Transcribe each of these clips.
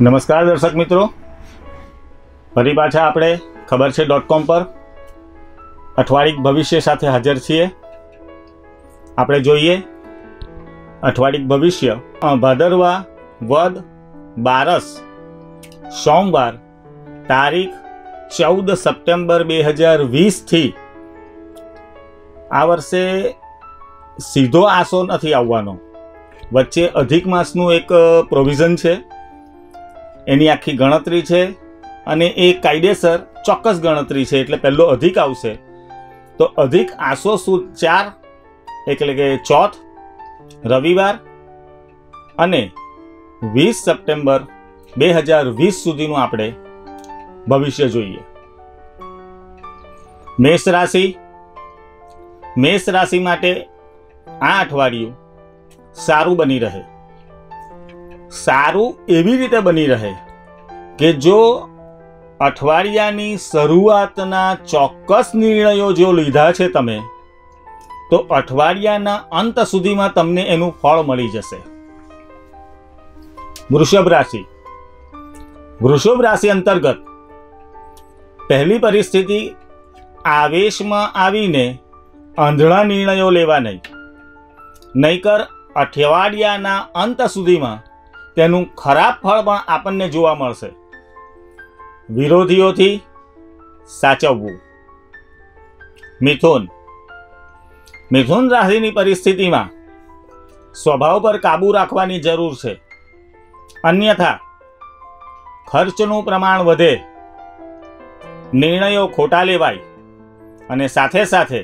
નમસ્કાર દર્શક મિત્રો. ફરી પાછા આપણે ખબર છે ડોટ કોમ પર. અઠવાડિક ભવિષ્ય સાથે હાજર છીએ. આપણે જોઈએ અઠવાડિક ભવિષ્ય. ભાદરવા વદ બારસ. સોમવાર તારીખ ચૌદ સપ્ટેમ્બર બે હજાર વીસથી આ વર્ષે સીધો આસો નથી આવવાનો. વચ્ચે અધિક માસનું એક પ્રોવિઝન છે. એની આખી ગણતરી છે અને એ કાયદેસર ચોક્કસ ગણતરી છે એટલે પહેલો અધિક આવશે. તો અધિક આસો સુદ ચાર, એટલે કે ચોથ, રવિવાર અને વીસ સપ્ટેમ્બર બે હજાર વીસ સુધીનું આપણે ભવિષ્ય જોઈએ. મેષ રાશિ. મેષ રાશિ માટે આ અઠવાડિયું સારું બની રહે. સારું એવી રીતે બની રહે કે જો અઠવાડિયાની શરૂઆતના ચોક્કસ નિર્ણયો જો લીધા છે તમે, તો અઠવાડિયાના અંત સુધીમાં તમને એનું ફળ મળી જશે. વૃષભ રાશિ. વૃષભ રાશિ અંતર્ગત પહેલી પરિસ્થિતિ, આવેશમાં આવીને આંધળા નિર્ણયો લેવા નહીં. નહીકર અઠવાડિયાના અંત સુધીમાં તેનું ખરાબ ફળ પણ આપણને જોવા મળશે. વિરોધીઓથી સાચવવું. મિથુન. મિથુન રાશિની પરિસ્થિતિમાં સ્વભાવ પર કાબૂ રાખવાની જરૂર છે. અન્યથા, ખર્ચનું પ્રમાણ વધે, નિર્ણયો ખોટા લેવાય અને સાથે સાથે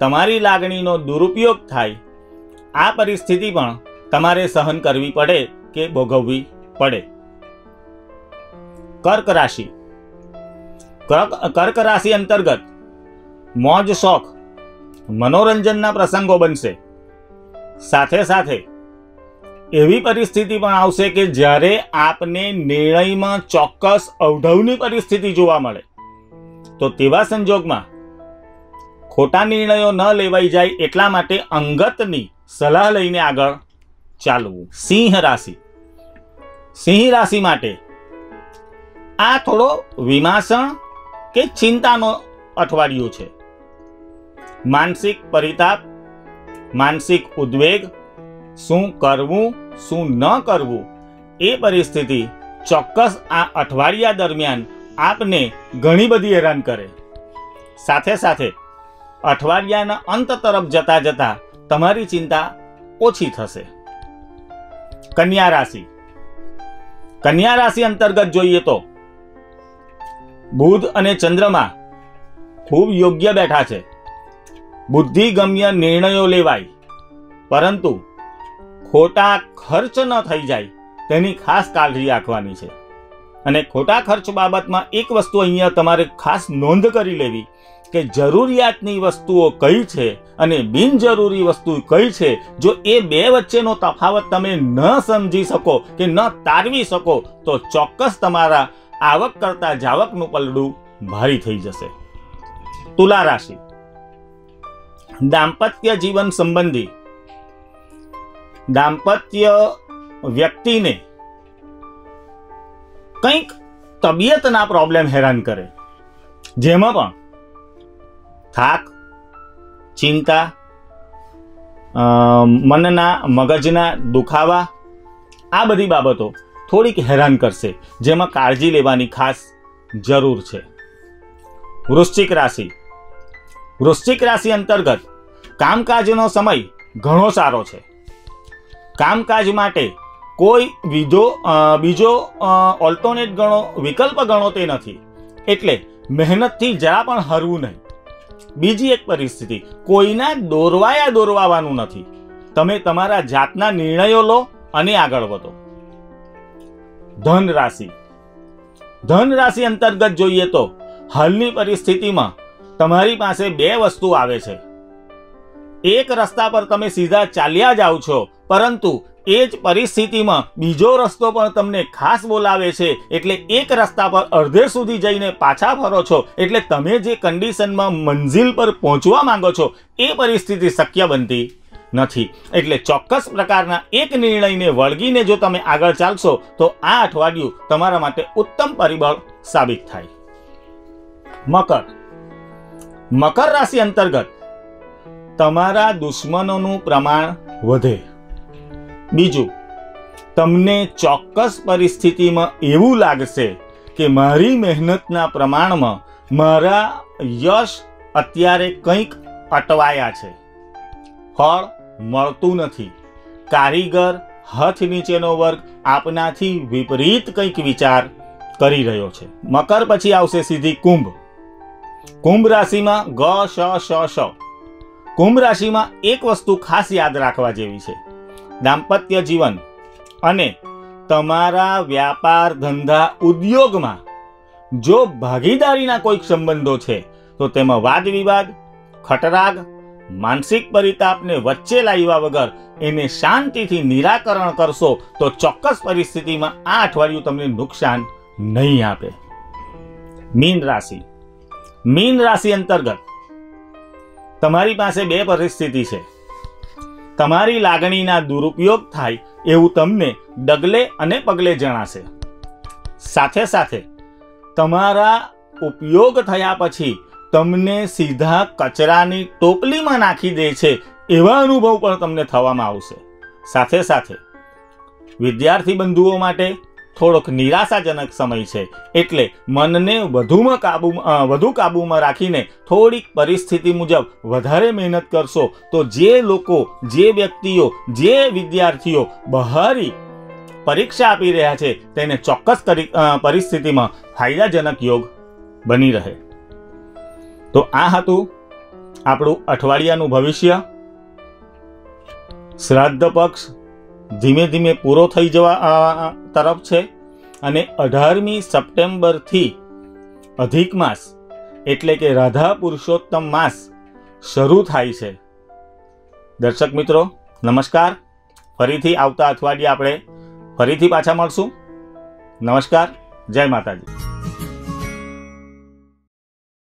તમારી લાગણીનો દુરુપયોગ થાય, આ પરિસ્થિતિ પણ તમારે સહન કરવી પડે. કે ભોગવવી પડે. કર્ક રાશિ. કર્ક રાશિ અંતર્ગત મોજ, શોખ, મનોરંજનના પ્રસંગો બનશે. સાથે સાથે એવી પરિસ્થિતિ પણ આવશે કે જ્યારે આપને નિર્ણયમાં ચોક્કસ અવઢવની પરિસ્થિતિ જોવા મળે. તો તેવા સંજોગમાં ખોટા નિર્ણયો ન લેવાઈ જાય એટલા માટે અંગતની સલાહ લઈને આગળ ચાલવું. સિંહ રાશિ. સિંહ રાશિ માટે. આ થોડો વિમાસણ કે ચિંતાનો અઠવાડિયું છે. માનસિક પરિતાપ, માનસિક ઉદ્વેગ, શું કરવું, શું ન કરવું, એ પરિસ્થિતિ ચોક્કસ આ અઠવાડિયા દરમિયાન આપને ઘણી બધી હેરાન કરે. સાથે સાથે અઠવાડિયાના અંત તરફ જતા જતા તમારી ચિંતા ઓછી થશે. કન્યા રાશિ. કન્યા રાશિ અંતર્ગત જોઈએ તો બુધ અને ચંદ્રમા ખૂબ યોગ્ય બેઠા છે. બુદ્ધિગમ્ય નિર્ણયો લેવાય, પરંતુ ખોટા ખર્ચ ન થઈ જાય તેની ખાસ કાળજી રાખવાની છે. અને ખોટા ખર્ચ બાબતમાં એક વસ્તુ અહીંયા તમારે ખાસ નોંધ કરી લેવી કે જરૂરિયાતની વસ્તુઓ કઈ છે અને બિનજરૂરી વસ્તુ કઈ છે, જો એ બે વચ્ચેનો તફાવત તમે ન સમજી શકો કે ન તારવી શકો, તો ચોક્કસ તમારા આવક કરતા જાવકનું પલડું ભારી થઈ જશે. તુલા રાશિ. દાંપત્ય જીવન સંબંધી. દાંપત્ય વ્યક્તિને કંઈક તબિયતના પ્રોબ્લેમ હેરાન કરે. જેમાં પણ થાક, ચિંતા મનના, મગજના દુખાવા, આ બધી બાબતો થોડીક હેરાન કરશે, જેમાં કાળજી લેવાની ખાસ જરૂર છે. વૃશ્ચિક રાશિ. વૃશ્ચિક રાશિ અંતર્ગત કામકાજનો સમય ઘણો સારો છે. કામકાજ માટે કોઈ બીજો બીજો ઓલ્ટરનેટ ગણો, વિકલ્પ ગણો તે નથી. એટલે મહેનતથી જરા પણ હરવું નહીં. બીજી એક પરિસ્થિતિ, કોઈના દોરવાયા દોરવાવાનું નથી. તમે તમારા જાતના નિર્ણયો લો અને આગળ વધો. ધન રાશિ ધન રાશિ અંતર્ગત જોઈએ તો, હાલની પરિસ્થિતિમાં તમારી પાસે બે વસ્તુ આવે છે. એક રસ્તા પર તમે સીધા ચાલ્યા જાઓ છો, પરંતુ એ જ પરિસ્થિતિમાં બીજો રસ્તો પણ તમને ખાસ બોલાવે છે. એટલે એક રસ્તા પર અડધે સુધી જઈને પાછા ફરો છો. એટલે તમે જે કન્ડિશનમાં મંજિલ પર પહોંચવા માંગો છો, એ પરિસ્થિતિ શક્ય બનતી નથી. એટલે ચોક્કસ પ્રકારના એક નિર્ણયને વળગીને જો તમે આગળ ચાલશો, તો આ અઠવાડિયું તમારા માટે ઉત્તમ પરિબળ સાબિત થાય. મકર. મકર રાશિ અંતર્ગત તમારા દુશ્મનોનું પ્રમાણ વધે. બીજું, તમને ચોક્કસ પરિસ્થિતિમાં એવું લાગશે કે મારી મહેનતના પ્રમાણમાં મારા યશ અત્યારે કંઈક અટવાયા છે. ફળ મળતું નથી. કારીગર હથ નીચેનો વર્ગ આપનાથી વિપરીત કંઈક વિચાર કરી રહ્યો છે. મકર પછી આવશે સીધી કુંભ. કુંભ રાશિમાં ગ, શ શ શ. કુંભ રાશિમાં એક વસ્તુ ખાસ યાદ રાખવા જેવી છે. દાંપત્ય જીવન અને તમારા વ્યાપાર ધંધા ઉદ્યોગમાં જો ભાગીદારીના કોઈક સંબંધો છે, તો તેમાં વાદ વિવાદ, ખટરાગ, માનસિક પરિતાપને વચ્ચે લાવ્યા વગર એને શાંતિથી નિરાકરણ કરશો, તો ચોક્કસ પરિસ્થિતિમાં આ અઠવાડિયું તમને નુકસાન નહીં આપે. મીન રાશિ. મીન રાશિ અંતર્ગત તમારી પાસે બે પરિસ્થિતિ છે. તમારી લાગણીના દુરુપયોગ થાય એવું તમને ડગલે અને પગલે જણાશે. સાથે સાથે તમારા ઉપયોગ થયા પછી તમને સીધા કચરાની ટોપલીમાં નાખી દે છે એવા અનુભવ પણ તમને થવામાં આવશે. સાથે સાથે વિદ્યાર્થી બંધુઓ માટે થોડોક નિરાશાજનક સમય છે. એટલે મનને વધુમાં કાબુ વધુ કાબૂમાં રાખીને થોડીક પરિસ્થિતિ મુજબ વધારે મહેનત કરશો, તો જે લોકો, જે વ્યક્તિઓ, જે વિદ્યાર્થીઓ બહારી પરીક્ષા આપી રહ્યા છે, તેને ચોક્કસ પરિસ્થિતિમાં ફાયદાજનક યોગ બની રહે. તો આ હતું આપણું અઠવાડિયાનું ભવિષ્ય. શ્રાદ્ધ પક્ષ ધીમે ધીમે પૂરો થઈ જવા તરફ છે અને અઢારમી સપ્ટેમ્બરથી અધિક માસ એટલે કે રાધા પુરુષોત્તમ માસ શરૂ થાય છે. દર્શક મિત્રો, નમસ્કાર. ફરીથી આવતા અઠવાડિયે આપણે ફરીથી પાછા મળશું. નમસ્કાર. જય માતાજી.